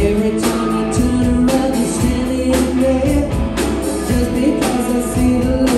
Every time I turn around, you're standing there. Just because I see the light